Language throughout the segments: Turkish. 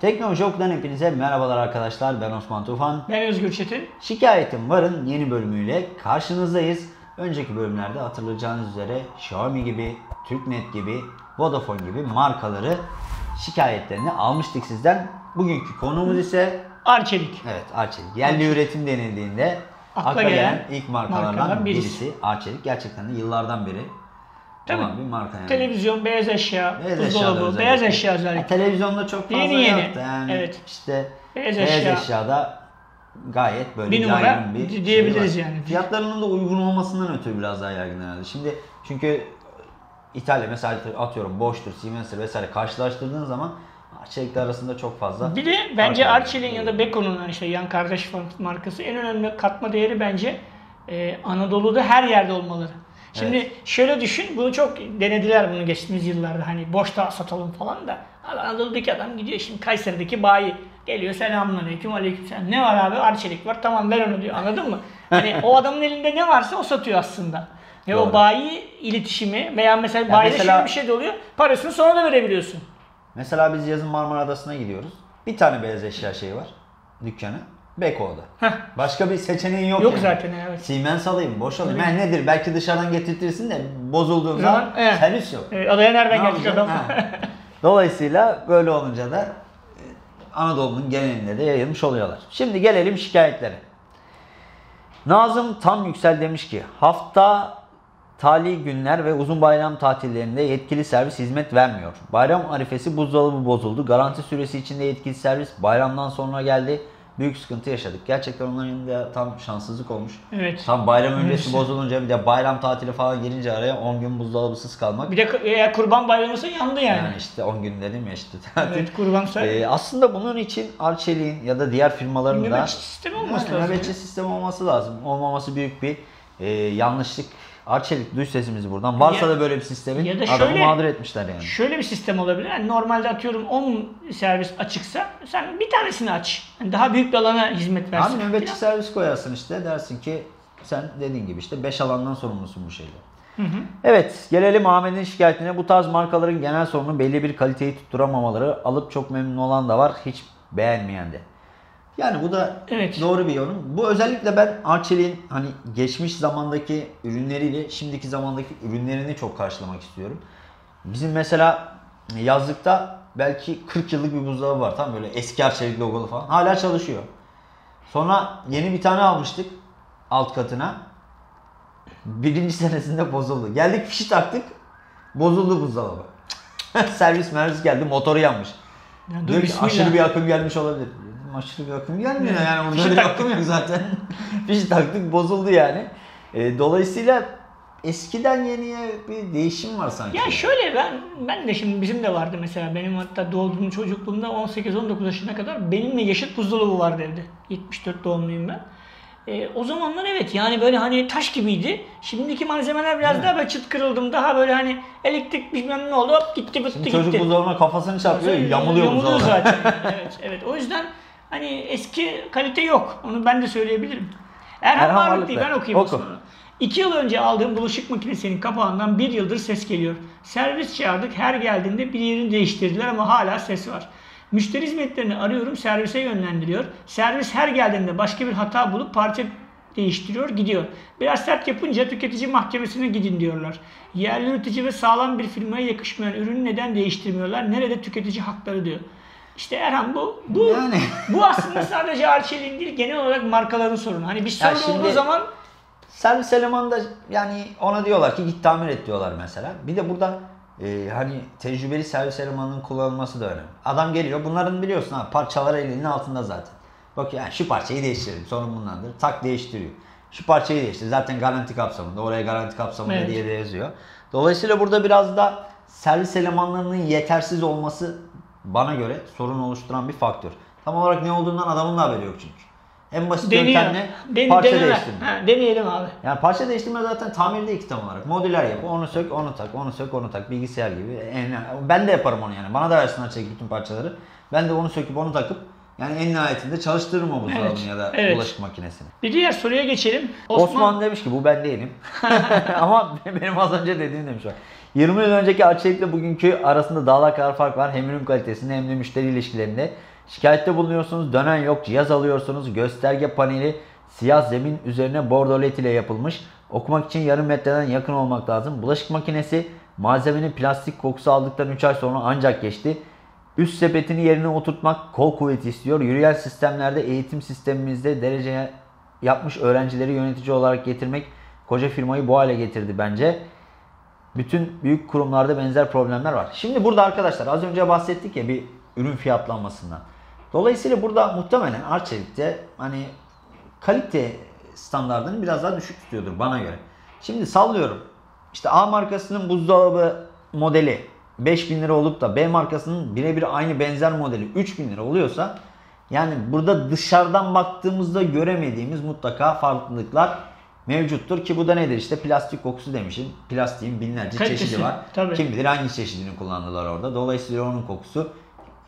Teknoloji Oku'dan hepinize merhabalar arkadaşlar. Ben Osman Tufan. Ben Özgür Çetin. Şikayetim Var'ın yeni bölümüyle karşınızdayız. Önceki bölümlerde hatırlayacağınız üzere Xiaomi gibi, Türknet gibi, Vodafone gibi markaları şikayetlerini almıştık sizden. Bugünkü konumuz ise Arçelik. evet Arçelik. Yerli üretim denildiğinde Akla akla, gelen, gelen ilk markalardan markalardan birisi. birisi. Arçelik. Gerçekten de yıllardan beri Tabii. olan bir marka yani. Televizyon, beyaz eşya, Beyaz eşyada buzdolabı, özellikle. beyaz eşya Ya, özellikle. televizyonda çok fazla Yeni yeni. yoktu yani. Evet. İşte Beyaz beyaz, eşya. eşyada gayet böyle Bir numara yaygın bir şey diyebiliriz var. yani. Fiyatlarının da uygun olmasından ötürü biraz daha yaygın herhalde. Şimdi çünkü İtalya mesela atıyorum Bosch'tur, Siemens'tir vesaire karşılaştırdığın zaman Arçelik'le arasında çok fazla Bir de bence. Arçelik'in ya da Beko'nun hani işte yan kardeş markası en önemli katma değeri bence e, Anadolu'da her yerde olmaları. Şimdi Evet. şöyle düşün, bunu çok denediler bunu geçtiğimiz yıllarda hani boşta satalım falan da. Anadolu'daki adam gidiyor şimdi Kayseri'deki bayi geliyor selamünaleyküm aleykümselam. Ne var abi? Arçelik var. Tamam ver onu diyor. Anladın mı? Hani o adamın elinde ne varsa o satıyor aslında. Ve Doğru. o bayi iletişimi veya mesela Ya bayide mesela- şöyle bir şey de oluyor. Parasını sonra da verebiliyorsun. Mesela biz yazın Marmara Adası'na gidiyoruz. Bir tane beyaz eşya şeyi var. Dükkanı. Beko'da. Heh. Başka bir seçeneğin yok Yok yani. zaten evet. Siemens alayım, boş alayım. Yani nedir? Belki dışarıdan getirtirsin de bozulduğunda Zaman, evet. servis yok. Evet, adaya nereden Ne yapacaksın? adam? Dolayısıyla böyle olunca da e, Anadolu'nun genelinde de yayılmış oluyorlar. Şimdi gelelim şikayetlere. Nazım Tam Yüksel demiş ki hafta tali günler ve uzun bayram tatillerinde yetkili servis hizmet vermiyor. Bayram arifesi buzdolabı bozuldu. Garanti süresi içinde yetkili servis bayramdan sonra geldi. Büyük sıkıntı yaşadık. Gerçekten onların yanında tam şanssızlık olmuş. Evet. Tam bayram öncesi Evet. bozulunca bir de bayram tatili falan gelince araya 10 gün buzdolabısız kalmak. Bir de eğer kurban bayramıysa yandı yani. Yani işte 10 gün dedim ya işte tatil. Evet kurbansa Ee, aslında bunun için Arçelik'in ya da diğer firmaların da nöbetçi sistemi olması yani lazım. nöbetçi sistemi olması lazım. Olmaması büyük bir e, yanlışlık. Arçelik duy sesimizi buradan. Varsa Ya- da böyle bir sistemin ya da adamı şöyle- mağdur etmişler yani. Şöyle bir sistem olabilir. Yani normalde atıyorum 10 servis açıksa sen bir tanesini aç. Yani daha büyük bir alana hizmet versin. Abi nöbetçi falan. servis koyarsın işte dersin ki sen dediğin gibi işte 5 alandan sorumlusun bu. Hı hı. Evet gelelim Ahmet'in şikayetine. Bu tarz markaların genel sorunu belli bir kaliteyi tutturamamaları. Alıp çok memnun olan da var hiç beğenmeyen de. Yani bu da Evet. doğru bir yorum. Bu özellikle ben Arçelik'in hani geçmiş zamandaki ürünleriyle şimdiki zamandaki ürünlerini çok karşılamak istiyorum. Bizim mesela yazlıkta belki 40 yıllık bir buzdolabı var. Tam böyle eski Arçelik logolu falan. Hala çalışıyor. Sonra yeni bir tane almıştık alt katına. Birinci senesinde bozuldu. Geldik fişi taktık. Bozuldu buzdolabı. Servis mervis geldi motoru yanmış. Ya dur, Diyor ki aşırı bir akım gelmiş olabilir. Aşırı bir akım gelmiyor yani. Fişi öyle bir akım yok zaten. Fişi taktık bozuldu yani. E, dolayısıyla eskiden yeniye bir değişim var sanki. Ya şöyle ben ben de şimdi bizim de vardı mesela benim hatta doğduğum çocukluğumda 18-19 yaşına kadar benimle yaşıt buzdolabı vardı evde. 74 doğumluyum ben. E, o zamanlar evet yani böyle hani taş gibiydi. Şimdiki malzemeler biraz daha böyle çıt kırıldım. Daha böyle hani elektrik bilmem ne oldu hop gitti bitti gitti. çocuk buzdolabına kafasını çarpıyor, Yamuluyor, yamuluyor zaten. evet, evet. O yüzden hani eski kalite yok. Onu ben de söyleyebilirim. Erhan, Erhan Varlıklı ben Varlıklı. okuyayım Oku. İki yıl önce aldığım bulaşık makinesinin kapağından bir yıldır ses geliyor. Servis çağırdık her geldiğinde bir yerini değiştirdiler ama hala ses var. Müşteri hizmetlerini arıyorum servise yönlendiriyor. Servis her geldiğinde başka bir hata bulup parça değiştiriyor gidiyor. Biraz sert yapınca tüketici mahkemesine gidin diyorlar. Yerli üretici ve sağlam bir firmaya yakışmayan ürünü neden değiştirmiyorlar? Nerede tüketici hakları diyor. İşte Erhan bu bu Yani. bu aslında sadece Arçelik'in değil genel olarak markaların sorunu. Hani bir sorun olduğu şimdi- zaman Servis elemanı da yani ona diyorlar ki git tamir et diyorlar mesela. Bir de burada e, hani tecrübeli servis elemanının kullanılması da önemli. Adam geliyor bunların biliyorsun ha parçaları elinin altında zaten. Bak yani şu parçayı değiştirelim sorun bundandır. Tak değiştiriyor. Şu parçayı değiştir. Zaten garanti kapsamında. Oraya garanti kapsamında Evet. diye de yazıyor. Dolayısıyla burada biraz da servis elemanlarının yetersiz olması bana göre sorun oluşturan bir faktör. Tam olarak ne olduğundan adamın da haberi yok çünkü. En basit deniyor. yöntemle Den- parça deneme. değiştirme. Ha, deneyelim abi. Yani parça değiştirme zaten tamirde iki tam olarak. Modüler yapı. Onu sök, onu tak, onu sök, onu tak. Bilgisayar gibi. Yani ben de yaparım onu yani. Bana da versinler çek bütün parçaları. Ben de onu söküp onu takıp Yani en nihayetinde buzdolabını Evet, ya da evet. bulaşık makinesini. Bir diğer soruya geçelim. Osman, demiş ki bu ben değilim. Ama benim az önce dediğim demiş o. 20 yıl önceki Arçelik'le bugünkü arasında dağlar kadar fark var. Hem ürün kalitesinde hem de müşteri ilişkilerinde. Şikayette bulunuyorsunuz, dönen yok, cihaz alıyorsunuz, gösterge paneli siyah zemin üzerine bordo led ile yapılmış. Okumak için yarım metreden yakın olmak lazım. Bulaşık makinesi malzemenin plastik kokusu aldıktan 3 ay sonra ancak geçti. Üst sepetini yerine oturtmak kol kuvveti istiyor. Yürüyen sistemlerde eğitim sistemimizde dereceye yapmış öğrencileri yönetici olarak getirmek koca firmayı bu hale getirdi bence. Bütün büyük kurumlarda benzer problemler var. Şimdi burada arkadaşlar az önce bahsettik ya bir ürün fiyatlanmasından. Dolayısıyla burada muhtemelen Arçelik'te hani kalite standartını biraz daha düşük tutuyordur bana göre. Şimdi sallıyorum. İşte A markasının buzdolabı modeli 5000 lira olup da B markasının birebir aynı benzer modeli 3000 lira oluyorsa yani burada dışarıdan baktığımızda göremediğimiz mutlaka farklılıklar mevcuttur ki bu da nedir işte plastik kokusu demişim. Plastiğin binlerce Kalitesi, çeşidi var. tabii. Kim bilir hangi çeşidini kullandılar orada. Dolayısıyla onun kokusu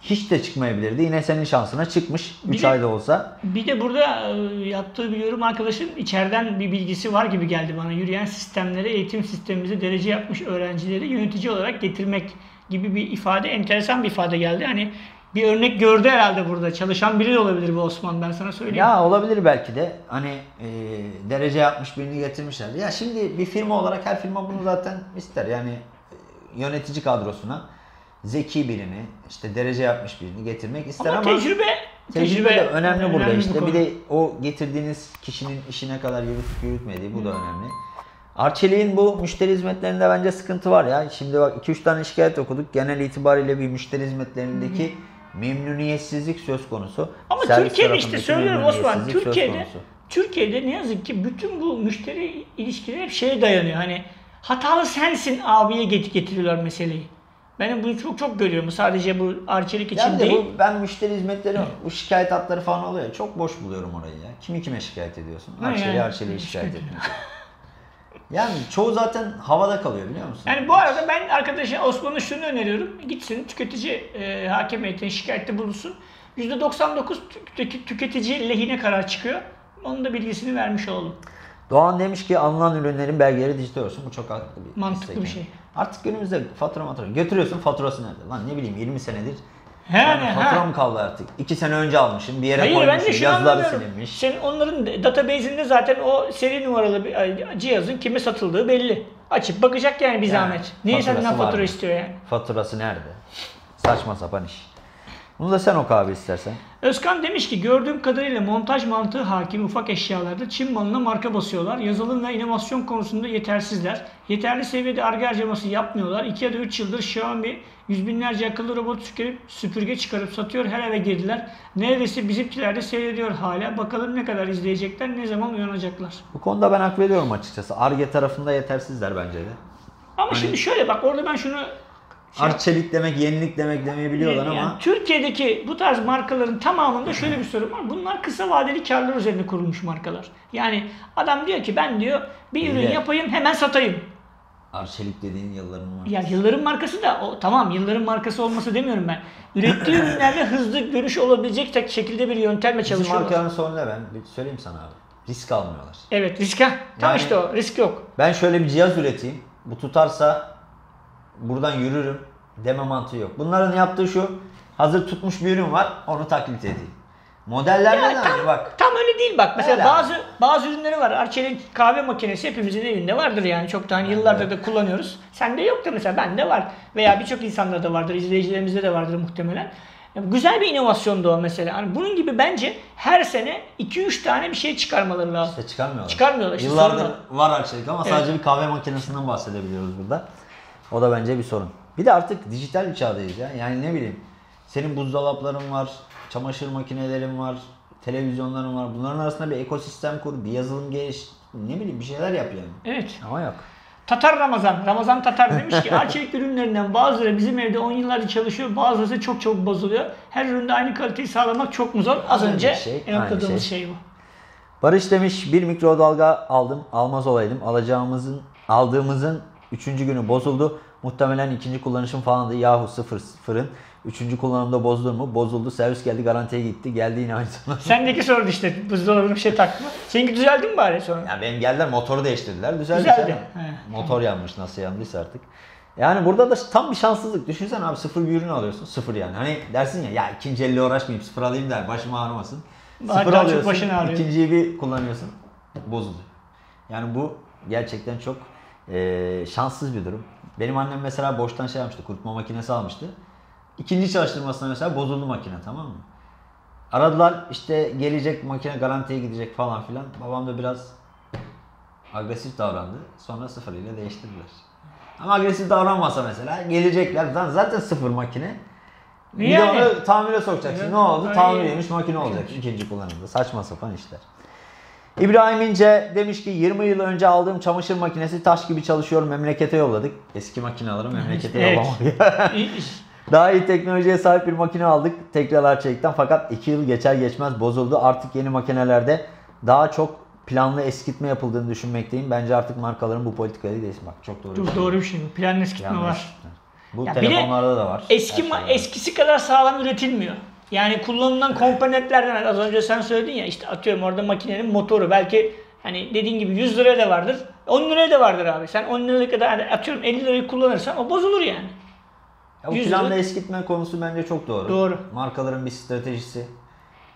hiç de çıkmayabilirdi. Yine senin şansına çıkmış 3 de- ayda olsa. Bir de burada e, yaptığı biliyorum arkadaşın içeriden bir bilgisi var gibi geldi bana. Yürüyen sistemleri eğitim sistemimize derece yapmış öğrencileri yönetici olarak getirmek gibi bir ifade, enteresan bir ifade geldi. Hani bir örnek gördü herhalde burada. Çalışan biri de olabilir bu Osman ben sana söyleyeyim. Ya olabilir belki de hani e, derece yapmış birini getirmişler. Ya şimdi bir firma olarak her firma bunu zaten ister. Yani e, yönetici kadrosuna zeki birini işte derece yapmış birini getirmek ister ama, ama, tecrübe, tecrübe de önemli burada bir işte. konu. Bir de o getirdiğiniz kişinin işine kadar yürütüp yürütmediği bu da önemli. Arçelik'in bu müşteri hizmetlerinde bence sıkıntı var ya. Şimdi bak 2-3 tane şikayet okuduk. Genel itibariyle bir müşteri hizmetlerindeki memnuniyetsizlik söz konusu. Ama Servis Türkiye'de işte söylüyorum Osman, Türkiye'de. Türkiye'de ne yazık ki bütün bu müşteri ilişkileri hep şeye dayanıyor. Hani hatalı sensin abiye get- getiriyorlar meseleyi. Ben bunu çok çok görüyorum. Sadece bu arçelik için Yani de değil. bu, ben müşteri hizmetleri, bu şikayet hatları falan oluyor ya, çok boş buluyorum orayı ya. Kimi kime şikayet ediyorsun? Arçeli yani. Arçeli'ye şikayet etmiyorsun. Yani çoğu zaten havada kalıyor biliyor musun? Yani bu arada ben arkadaşa Osman'a şunu öneriyorum. Gitsin tüketici e, hakem heyetine şikayette bulunsun. %99 tü- tüketici lehine karar çıkıyor. Onun da bilgisini vermiş oldum. Doğan demiş ki alınan ürünlerin belgeleri dijital olsun. Bu çok haklı bir Mantıklı istek bir şey. Artık günümüzde fatura matura götürüyorsun faturası nerede? Lan ne bileyim 20 senedir. Yani, Yani fatura ha. mı kaldı artık? 2 sene önce almışım bir yere Hayır ben de koymuşum yazıları anlamıyorum. silinmiş. Senin onların database'inde zaten o seri numaralı bir cihazın kime satıldığı belli. Açıp bakacak yani bir Yani, zahmet. Niye senden fatura mı? istiyor yani? Faturası nerede? Saçma sapan iş. Bunu da sen oku abi istersen. Özkan demiş ki gördüğüm kadarıyla montaj mantığı hakim ufak eşyalarda Çin malına marka basıyorlar. Yazılım ve inovasyon konusunda yetersizler. Yeterli seviyede arge harcaması yapmıyorlar. 2 ya da 3 yıldır Xiaomi yüz binlerce akıllı robot süpürüp, süpürge çıkarıp satıyor. Her eve girdiler. Neredeyse bizimkiler de seyrediyor hala. Bakalım ne kadar izleyecekler, ne zaman uyanacaklar. Bu konuda ben hak veriyorum açıkçası. Arge tarafında yetersizler bence de. Ama şimdi şöyle bak orada ben şunu Şey- Arçelik demek, yenilik demek demeyi biliyorlar Yani ama Türkiye'deki bu tarz markaların tamamında şöyle bir sorun var. Bunlar kısa vadeli karlar üzerine kurulmuş markalar. Yani adam diyor ki ben diyor bir ürün Öyle. yapayım hemen satayım. Arçelik dediğin yılların var. Ya yılların markası da o tamam yılların markası olması demiyorum ben. Ürettiği ürünlerde hızlı görüş olabilecek tek şekilde bir yöntemle Bizim çalışıyorlar. markaların sorunu ne ben bir söyleyeyim sana abi. Risk almıyorlar. Evet riske. Tam Yani- işte o risk yok. Ben şöyle bir cihaz üreteyim. Bu tutarsa buradan yürürüm deme mantığı yok. Bunların yaptığı şu. Hazır tutmuş bir ürün var. Onu taklit edeyim. Modellerde Ya de tam, bak. tam öyle değil bak. Mesela Öyle bazı bazı ürünleri var. Arçelik'in kahve makinesi hepimizin evinde vardır yani. Çoktan yıllardır da kullanıyoruz. Sende yoktur mesela bende var. Veya birçok insanda var izleyicilerimizde de vardır muhtemelen. Güzel bir inovasyon da o mesela. Hani bunun gibi bence her sene 2-3 tane bir şey çıkarmaları lazım. İşte çıkarmıyorlar. Çıkarmıyorlar, işte Yıllardır sorun var Arçelik ama Evet. sadece bir kahve makinesinden bahsedebiliyoruz burada. O da bence bir sorun. Bir de artık dijital bir çağdayız ya. Yani ne bileyim. Senin buzdolapların var, çamaşır makinelerin var, televizyonların var. Bunların arasında bir ekosistem kur, bir yazılım geliş, ne bileyim bir şeyler yap yani. Evet. Ama yok. Tatar Ramazan. Ramazan Tatar demiş ki Arçelik ürünlerinden bazıları bizim evde 10 yıllardır çalışıyor. Bazıları çok çabuk bozuluyor. Her üründe aynı kaliteyi sağlamak çok mu zor? Az Aynı önce şey, yanıtladığımız aynı şey. bu. Barış demiş bir mikrodalga aldım almaz olaydım. Alacağımızın aldığımızın üçüncü günü bozuldu. Muhtemelen ikinci kullanışım falandı. Yahu sıfır sıfırın. Üçüncü kullanımda bozdun mu? Bozuldu. Servis geldi garantiye gitti. Geldi yine aynı zamanda. Sendeki sorun işte buzdolabına bir şey takma. Seninki düzeldi mi bari sonra? Yani benim geldiler motoru değiştirdiler. Düzeldi. Düzeldi. He. Motor yanmış nasıl yandıysa artık. Yani burada da tam bir şanssızlık. Düşünsene abi sıfır bir ürün alıyorsun. Sıfır yani. Hani dersin ya ya ikinci elle uğraşmayayım sıfır alayım der. Başım ağrımasın. Sıfır çok alıyorsun. başın ağrıyor. ikinciyi bir kullanıyorsun. Bozuluyor. Yani bu gerçekten çok eee, şanssız bir durum. Benim annem mesela boştan şey almıştı. Kurutma makinesi almıştı. İkinci çalıştırmasında mesela bozuldu makine tamam mı? Aradılar işte gelecek makine garantiye gidecek falan filan. Babam da biraz agresif davrandı. Sonra sıfır ile değiştirdiler. Ama agresif davranmasa mesela gelecekler. Zaten, zaten sıfır makine. Bir Yani. de onu tamire sokacaksın. Evet. Ne oldu? Ay. Tamir yemiş makine olacak ikinci kullanımda. Saçma sapan işler. İbrahim İnce demiş ki 20 yıl önce aldığım çamaşır makinesi taş gibi çalışıyor memlekete yolladık. Eski makineleri memlekete. İyi- Daha iyi teknolojiye sahip bir makine aldık tekrar çelikten fakat 2 yıl geçer geçmez bozuldu. Artık yeni makinelerde daha çok planlı eskitme yapıldığını düşünmekteyim. Bence artık markaların bu politikayı değişsin. Bak çok doğru. bir Dur, şey. doğru bir şey bu. Planlı eskitme Planlı var. eskitme. Bu Ya telefonlarda da var. Eski ma- eskisi kadar sağlam üretilmiyor. Yani kullanılan komponentlerden az önce sen söyledin ya işte atıyorum orada makinenin motoru belki hani dediğin gibi 100 liraya da vardır. 10 liraya da vardır abi. Sen 10 liraya kadar hani atıyorum 50 lirayı kullanırsan o bozulur yani. Ya bu 100 planlı lira- eskitme konusu bence çok doğru. Doğru. Markaların bir stratejisi.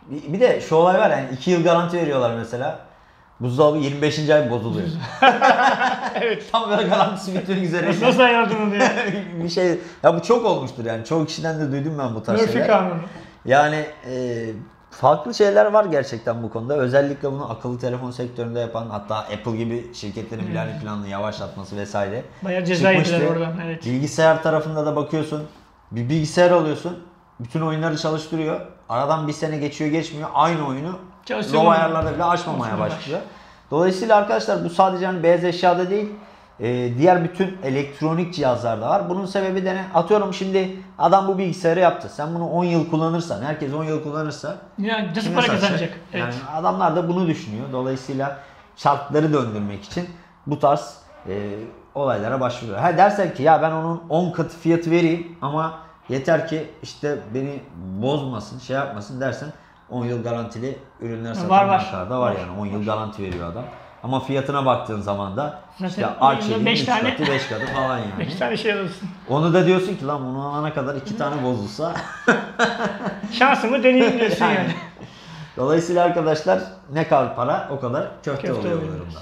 Bir, de şu olay var yani 2 yıl garanti veriyorlar mesela. Buzdolabı 25. ay bozuluyor. evet. Tam böyle garantisi bitmek üzere. Nasıl ayırdın onu ya? bir şey ya bu çok olmuştur yani. Çoğu kişiden de duydum ben bu tarz Murphy şeyler. kanunu. Yani e, farklı şeyler var gerçekten bu konuda. Özellikle bunu akıllı telefon sektöründe yapan hatta Apple gibi şirketlerin bile hani planlı yavaşlatması vesaire. Bayağı ceza yediler oradan evet. Bilgisayar tarafında da bakıyorsun. Bir bilgisayar alıyorsun. Bütün oyunları çalıştırıyor. Aradan bir sene geçiyor geçmiyor. Aynı oyunu low ayarlarda bile açmamaya başlıyor. Dolayısıyla arkadaşlar bu sadece hani beyaz eşyada değil. E, diğer bütün elektronik cihazlarda var. Bunun sebebi de ne? Atıyorum şimdi adam bu bilgisayarı yaptı. Sen bunu 10 yıl kullanırsan, herkes 10 yıl kullanırsa Yani nasıl kime para kazanacak? Evet. Yani adamlar da bunu düşünüyor. Dolayısıyla şartları döndürmek için bu tarz e, olaylara başvuruyor. Ha dersen ki ya ben onun 10 katı fiyatı vereyim ama yeter ki işte beni bozmasın, şey yapmasın dersen 10 yıl garantili ürünler satan Var, var. markalarda var yani 10 yıl garanti veriyor adam. Ama fiyatına baktığın zaman da Zaten işte Arçelik'in beş 3 tane- katı 5 katı falan yani. 5 tane şey alırsın. Onu da diyorsun ki lan bunu alana kadar 2 tane bozulsa Şansımı deneyeyim diyorsun Yani. yani. Dolayısıyla arkadaşlar ne kadar para o kadar köfte, Köfte oluyor bu durumda.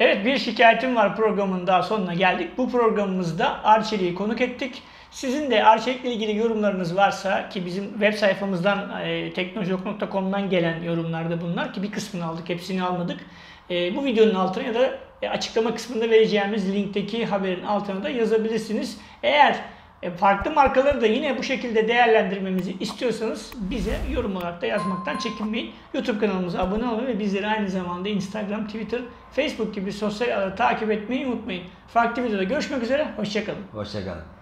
Evet bir şikayetim var programın daha sonuna geldik. Bu programımızda Arçelik'i konuk ettik. Sizin de Arçelik'le ilgili yorumlarınız varsa ki bizim web sayfamızdan e, teknolojok.com'dan gelen yorumlarda bunlar ki bir kısmını aldık hepsini almadık. E, bu videonun altına ya da e, açıklama kısmında vereceğimiz linkteki haberin altına da yazabilirsiniz. Eğer e, farklı markaları da yine bu şekilde değerlendirmemizi istiyorsanız bize yorum olarak da yazmaktan çekinmeyin. YouTube kanalımıza abone olun ve bizleri aynı zamanda Instagram, Twitter, Facebook gibi sosyal ağları takip etmeyi unutmayın. Farklı videoda görüşmek üzere, hoşçakalın. Hoşçakalın.